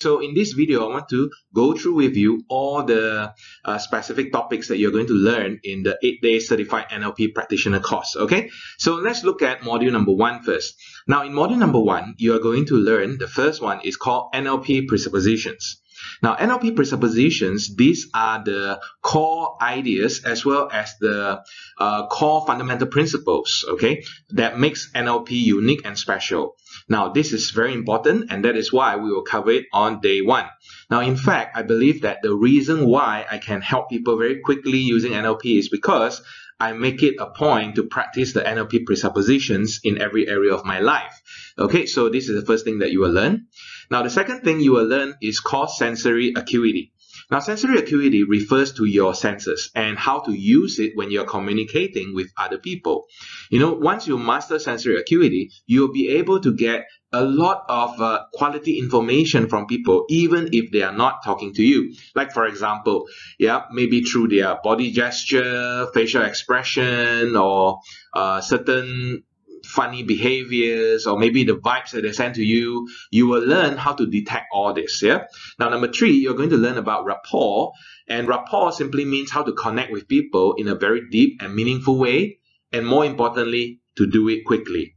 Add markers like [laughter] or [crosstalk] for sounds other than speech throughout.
So in this video, I want to go through with you all the uh, specific topics that you're going to learn in the 8-day Certified NLP Practitioner course, okay? So let's look at module number one first. Now in module number one, you are going to learn, the first one is called NLP Presuppositions. Now, NLP presuppositions, these are the core ideas as well as the uh, core fundamental principles, okay, that makes NLP unique and special. Now, this is very important, and that is why we will cover it on day one. Now, in fact, I believe that the reason why I can help people very quickly using NLP is because I make it a point to practice the NLP presuppositions in every area of my life. Okay, so this is the first thing that you will learn. Now, the second thing you will learn is called sensory acuity. Now, sensory acuity refers to your senses and how to use it when you're communicating with other people. You know, once you master sensory acuity, you'll be able to get a lot of uh, quality information from people, even if they are not talking to you. Like, for example, yeah, maybe through their body gesture, facial expression, or uh, certain funny behaviors or maybe the vibes that they send to you, you will learn how to detect all this. Yeah. Now, number three, you're going to learn about rapport. And rapport simply means how to connect with people in a very deep and meaningful way. And more importantly, to do it quickly.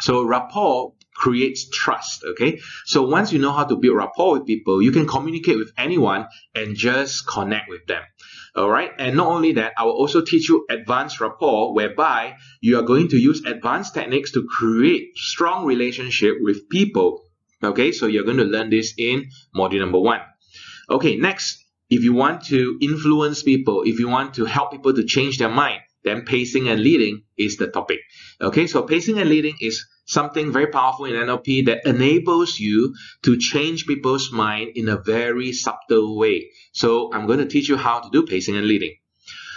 So rapport creates trust. Okay. So once you know how to build rapport with people, you can communicate with anyone and just connect with them. All right. And not only that, I will also teach you advanced rapport, whereby you are going to use advanced techniques to create strong relationship with people. Okay. So you're going to learn this in module number one. Okay. Next, if you want to influence people, if you want to help people to change their mind, then pacing and leading is the topic. Okay. So pacing and leading is something very powerful in NLP that enables you to change people's mind in a very subtle way. So I'm going to teach you how to do pacing and leading.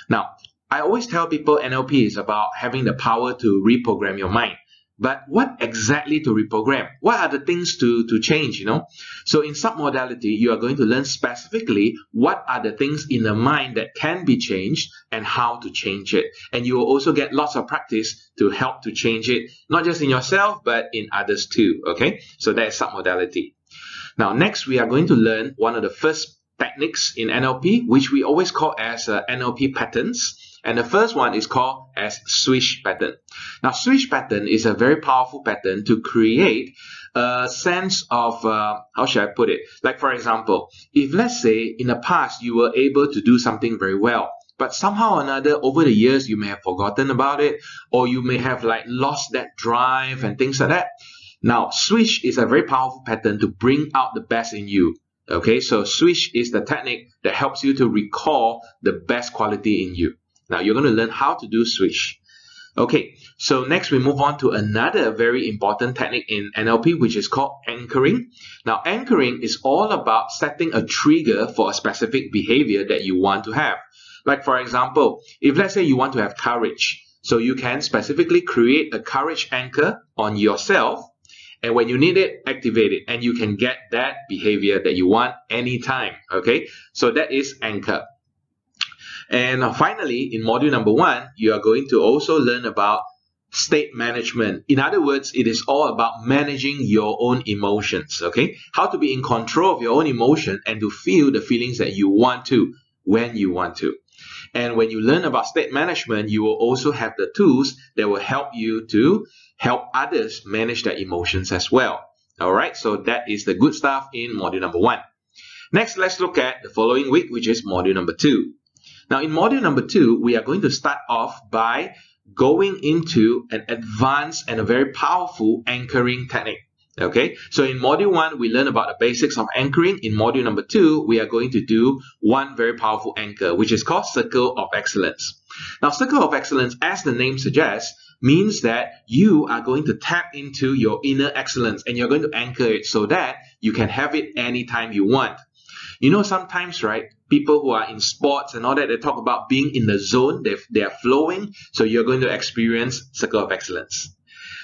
Now, I always tell people NLP is about having the power to reprogram your mind. But what exactly to reprogram? What are the things to, to change, you know? So in submodality, you are going to learn specifically what are the things in the mind that can be changed and how to change it. And you will also get lots of practice to help to change it, not just in yourself, but in others too, okay? So that is submodality. Now, next, we are going to learn one of the first techniques in NLP, which we always call as uh, NLP patterns. And the first one is called as swish pattern. Now, swish pattern is a very powerful pattern to create a sense of, uh, how should I put it? Like, for example, if let's say in the past you were able to do something very well, but somehow or another over the years you may have forgotten about it, or you may have like lost that drive and things like that. Now, swish is a very powerful pattern to bring out the best in you. Okay, so swish is the technique that helps you to recall the best quality in you. Now you're going to learn how to do swish. Okay, so next we move on to another very important technique in NLP, which is called anchoring. Now, anchoring is all about setting a trigger for a specific behavior that you want to have. Like, for example, if let's say you want to have courage, so you can specifically create a courage anchor on yourself, and when you need it, activate it, and you can get that behavior that you want anytime. Okay, so that is anchor. And finally, in module number one, you are going to also learn about state management. In other words, it is all about managing your own emotions, okay? How to be in control of your own emotion and to feel the feelings that you want to when you want to. And when you learn about state management, you will also have the tools that will help you to help others manage their emotions as well. All right, so that is the good stuff in module number one. Next, let's look at the following week, which is module number two. Now in module number two, we are going to start off by going into an advanced and a very powerful anchoring technique. Okay, so in module one, we learn about the basics of anchoring. In module number two, we are going to do one very powerful anchor, which is called Circle of Excellence. Now, Circle of Excellence, as the name suggests, means that you are going to tap into your inner excellence and you're going to anchor it so that you can have it anytime you want. You know, sometimes, right, people who are in sports and all that, they talk about being in the zone, they, they are flowing, so you're going to experience circle of excellence.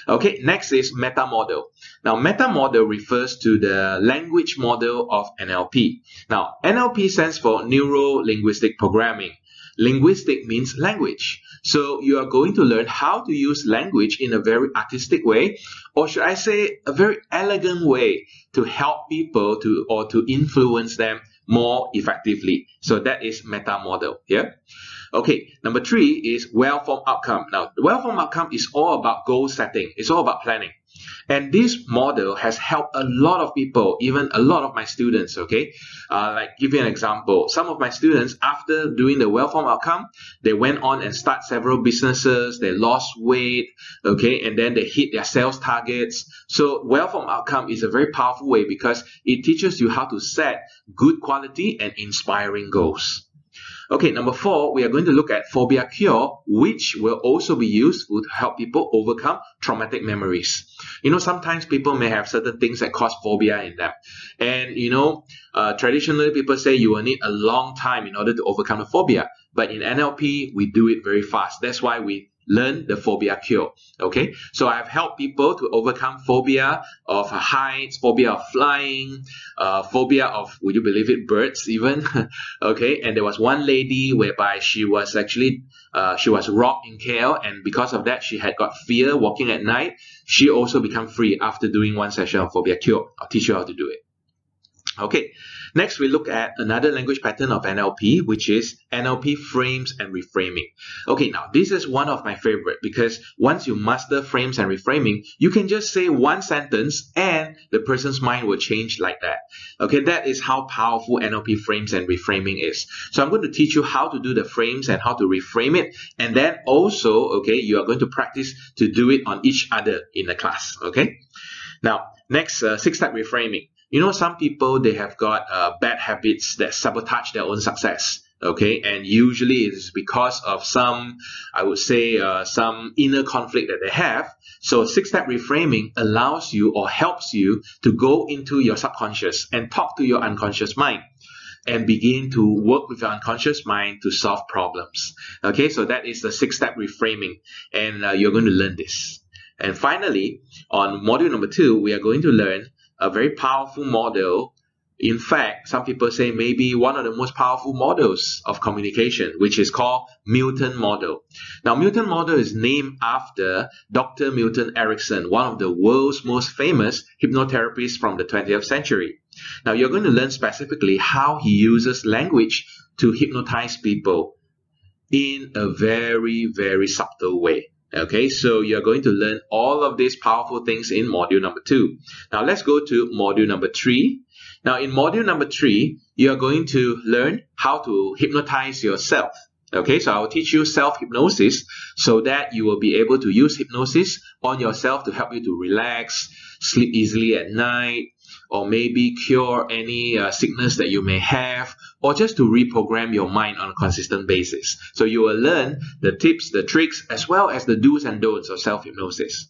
Okay, next is meta model. Now, meta model refers to the language model of NLP. Now, NLP stands for Neuro Linguistic Programming. Linguistic means language. So you are going to learn how to use language in a very artistic way, or should I say a very elegant way to help people to or to influence them more effectively. So that is meta model here. Okay, number three is well-formed outcome. Now, well-formed outcome is all about goal setting. It's all about planning. And this model has helped a lot of people, even a lot of my students, okay? Uh, like, give you an example. Some of my students, after doing the well-formed outcome, they went on and start several businesses, they lost weight, okay? And then they hit their sales targets. So well-formed outcome is a very powerful way because it teaches you how to set good quality and inspiring goals. Okay, number four, we are going to look at phobia cure, which will also be used to help people overcome traumatic memories. You know, sometimes people may have certain things that cause phobia in them. And, you know, uh, traditionally people say you will need a long time in order to overcome the phobia. But in NLP, we do it very fast. That's why we learn the phobia cure. Okay, so I've helped people to overcome phobia of heights, phobia of flying, uh, phobia of, would you believe it, birds even. [laughs] okay, and there was one lady whereby she was actually, uh, she was robbed in KL, and because of that, she had got fear walking at night. She also become free after doing one session of phobia cure. I'll teach you how to do it. Okay, next we look at another language pattern of NLP, which is NLP frames and reframing. Okay, now this is one of my favorite because once you master frames and reframing, you can just say one sentence and the person's mind will change like that. Okay, that is how powerful NLP frames and reframing is. So I'm going to teach you how to do the frames and how to reframe it. And then also, okay, you are going to practice to do it on each other in the class. Okay, now next, uh, six-step reframing you know some people they have got uh, bad habits that sabotage their own success okay? And usually it is because of some i would say uh, some inner conflict that they have. So six step reframing allows you or helps you to go into your subconscious and talk to your unconscious mind and begin to work with your unconscious mind to solve problems okay? So that is the six step reframing and uh, you're going to learn this. And finally on module number two we are going to learn a very powerful model. In fact, some people say maybe one of the most powerful models of communication, which is called Milton model. Now, Milton model is named after Dr. Milton Erickson, one of the world's most famous hypnotherapists from the 20th century. Now, you're going to learn specifically how he uses language to hypnotize people in a very, very subtle way. Okay, so you're going to learn all of these powerful things in module number two. Now let's go to module number three. Now in module number three, you're going to learn how to hypnotize yourself. Okay, so I'll teach you self-hypnosis so that you will be able to use hypnosis on yourself to help you to relax, sleep easily at night, or maybe cure any uh, sickness that you may have, or just to reprogram your mind on a consistent basis. So you will learn the tips, the tricks, as well as the do's and don'ts of self-hypnosis.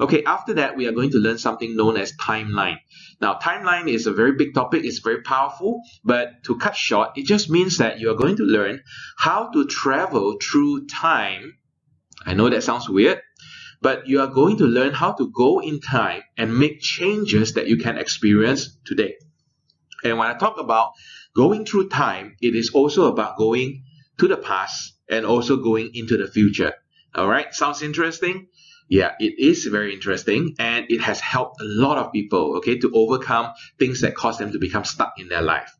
Okay, after that, we are going to learn something known as timeline. Now, timeline is a very big topic, it's very powerful, but to cut short, it just means that you are going to learn how to travel through time. I know that sounds weird, but you are going to learn how to go in time and make changes that you can experience today. And when I talk about going through time, it is also about going to the past and also going into the future. All right, sounds interesting? Yeah, it is very interesting and it has helped a lot of people, okay, to overcome things that cause them to become stuck in their life.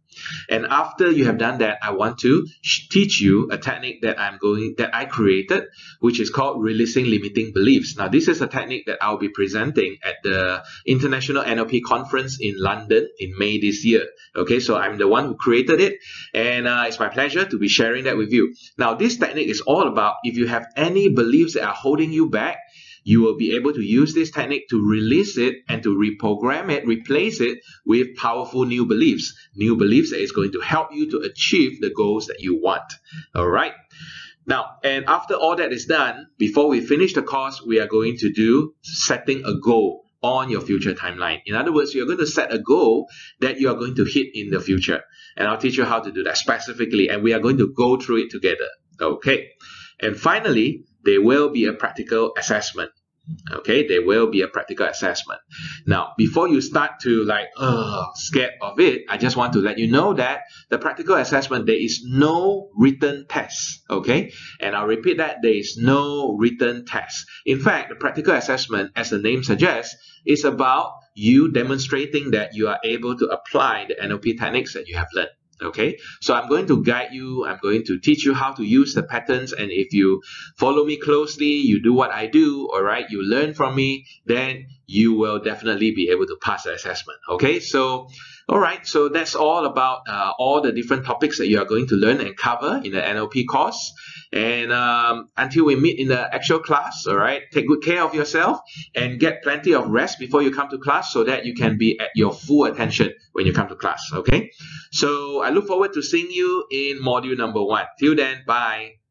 And after you have done that, I want to teach you a technique that I'm going that I created, which is called releasing limiting beliefs. Now, this is a technique that I'll be presenting at the International NLP Conference in London in May this year. Okay, so I'm the one who created it, and uh, it's my pleasure to be sharing that with you. Now, this technique is all about if you have any beliefs that are holding you back you will be able to use this technique to release it and to reprogram it, replace it with powerful new beliefs. New beliefs that is going to help you to achieve the goals that you want. All right. Now, and after all that is done, before we finish the course, we are going to do setting a goal on your future timeline. In other words, you're going to set a goal that you are going to hit in the future. And I'll teach you how to do that specifically. And we are going to go through it together. Okay. And finally, there will be a practical assessment. okay there will be a practical assessment. Now before you start to like uh scared of it i just want to let you know that the practical assessment there is no written test okay? And i'll repeat that there is no written test. In fact the practical assessment as the name suggests is about you demonstrating that you are able to apply the nlp techniques that you have learned okay? So i'm going to guide you i'm going to teach you how to use the patterns and if you follow me closely you do what i do all right you learn from me then you will definitely be able to pass the assessment. Okay? So all right so that's all about uh, all the different topics that you are going to learn and cover in the nlp course and um, until we meet in the actual class, all right, take good care of yourself and get plenty of rest before you come to class so that you can be at your full attention when you come to class, okay? So I look forward to seeing you in module number one. Till then, bye.